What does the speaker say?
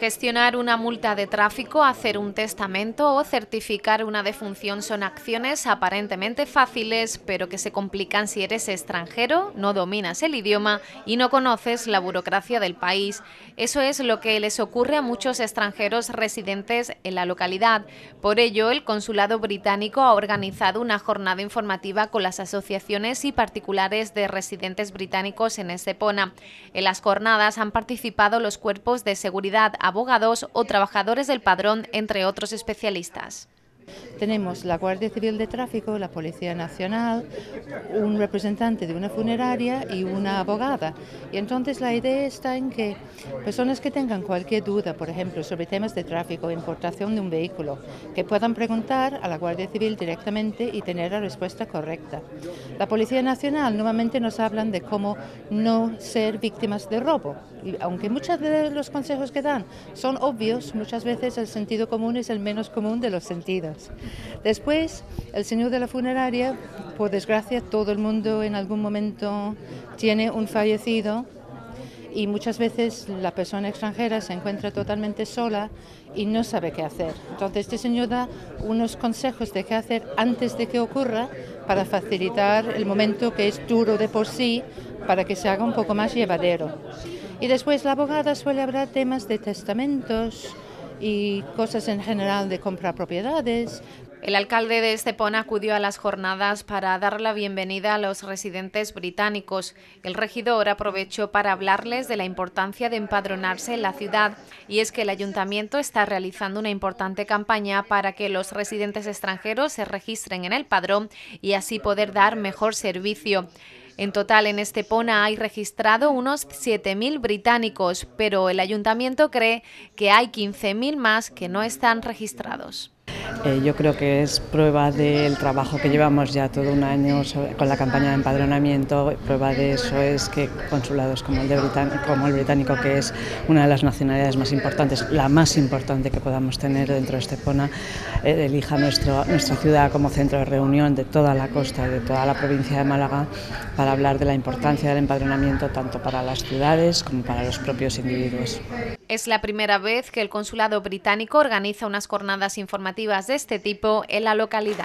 Gestionar una multa de tráfico, hacer un testamento o certificar una defunción son acciones aparentemente fáciles, pero que se complican si eres extranjero, no dominas el idioma y no conoces la burocracia del país. Eso es lo que les ocurre a muchos extranjeros residentes en la localidad. Por ello, el Consulado Británico ha organizado una jornada informativa con las asociaciones y particulares de residentes británicos en Estepona. En las jornadas han participado los cuerpos de seguridad abogados o trabajadores del padrón, entre otros especialistas. Tenemos la Guardia Civil de Tráfico, la Policía Nacional, un representante de una funeraria y una abogada. Y entonces la idea está en que personas que tengan cualquier duda, por ejemplo, sobre temas de tráfico, importación de un vehículo, que puedan preguntar a la Guardia Civil directamente y tener la respuesta correcta. La Policía Nacional nuevamente nos hablan de cómo no ser víctimas de robo. Y aunque muchos de los consejos que dan son obvios, muchas veces el sentido común es el menos común de los sentidos. Después, el señor de la funeraria, por desgracia, todo el mundo en algún momento tiene un fallecido y muchas veces la persona extranjera se encuentra totalmente sola y no sabe qué hacer. Entonces este señor da unos consejos de qué hacer antes de que ocurra para facilitar el momento que es duro de por sí para que se haga un poco más llevadero. Y después la abogada suele hablar temas de testamentos, y cosas en general de comprar propiedades. El alcalde de Estepona acudió a las jornadas para dar la bienvenida a los residentes británicos. El regidor aprovechó para hablarles de la importancia de empadronarse en la ciudad y es que el ayuntamiento está realizando una importante campaña para que los residentes extranjeros se registren en el padrón y así poder dar mejor servicio. En total, en Estepona hay registrado unos 7.000 británicos, pero el ayuntamiento cree que hay 15.000 más que no están registrados. Eh, yo creo que es prueba del trabajo que llevamos ya todo un año con la campaña de empadronamiento. Prueba de eso es que consulados como el, de como el británico, que es una de las nacionalidades más importantes, la más importante que podamos tener dentro de Estepona, eh, elija nuestra ciudad como centro de reunión de toda la costa, de toda la provincia de Málaga, para hablar de la importancia del empadronamiento tanto para las ciudades como para los propios individuos. Es la primera vez que el Consulado Británico organiza unas jornadas informativas de este tipo en la localidad.